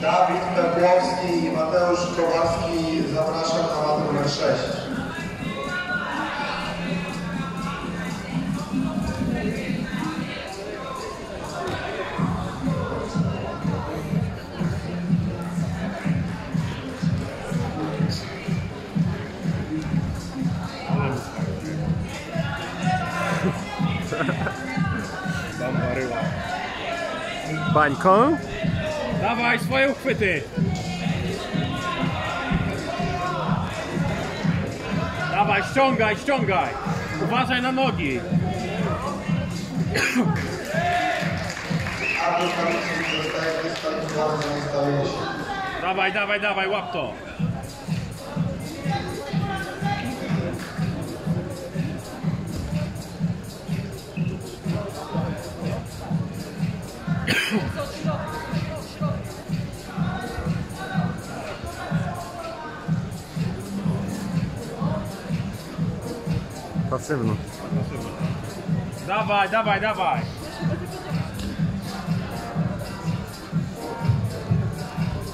Dawid Pepłowski i Mateusz Kowalski zapraszam na mat numer 6. Bambaryła. Bańką? Dawaj swoje uchwyty. Dawaj, ściągaj, ściągaj. Uważaj na nogi. Dawaj, dawaj, dawaj, łap to. Pasywno. Dawaj, dawaj, dawaj.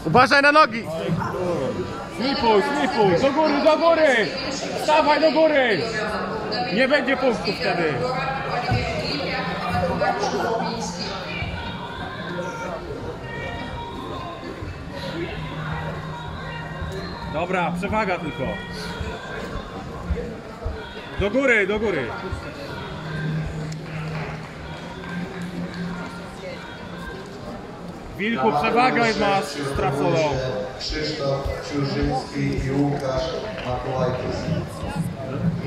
Uważaj na nogi! Slipuj, slipuj, do góry, do góry. Stawaj do góry. Nie będzie punktów wtedy. Dobra, przewaga tylko. Do góry, do góry. Wilku, przewagę masz straconą. Krzysztof Ciurzyński i Łukasz Makołajkis.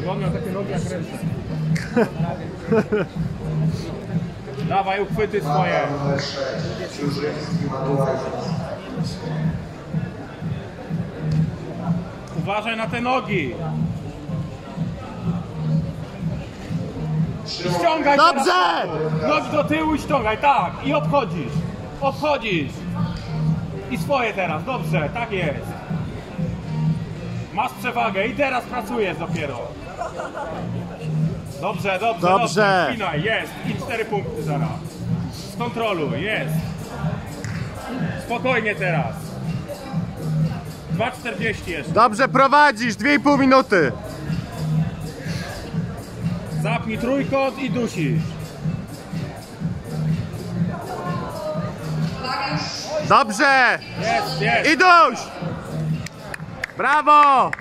On miał takie nogi jak ręce. Dawaj uchwyty swoje. Mapa numer 6. Ciurzyński Makołajkis. Uważaj na te nogi. Szymon Ściągaj Dobrze! Nogi do tyłu i ściągaj, tak. I obchodzisz. Obchodzisz. I swoje teraz, dobrze, tak jest. Masz przewagę i teraz pracujesz dopiero. Dobrze, dobrze, Dobrze. Spinaj, jest. I cztery punkty zaraz. Skontroluj, jest. Spokojnie teraz. 2,40 jeszcze. Dobrze prowadzisz, 2,5 minuty. Zapnij trójkąt i dusisz. Dobrze! Jest, jest. I duś! Brawo!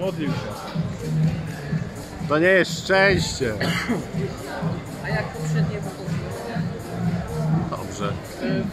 Modlił się. To nie jest szczęście. A jak poprzednie? Dobrze.